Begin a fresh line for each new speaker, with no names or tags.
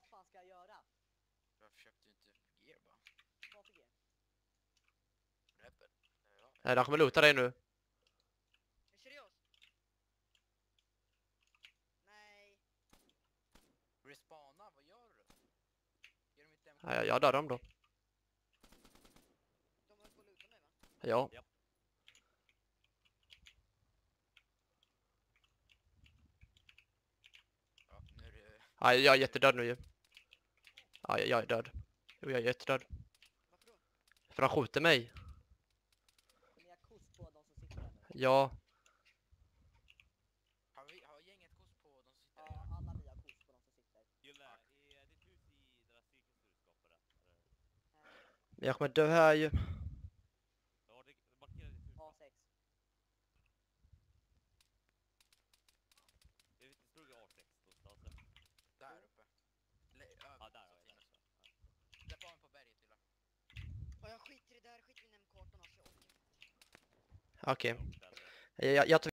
vad fan ska jag göra?
Varför köpte du inte gear bara?
Vad för G?
Ja,
Nej, de kommer loota dig nu.
Seriös? Nej.
Respawna, vad gör du? Ger de inte en
Nej, jag, dödar dem då.
De höll på att luta mig va?
Ja.
Ja, är
jag är jättedöd nu ju. Ja, jag är död. Jo, jag är jättedöd. För han skjuter mig.
Men jag
kommer dö här ju. Okej.
Okay.
Jag, jag, jag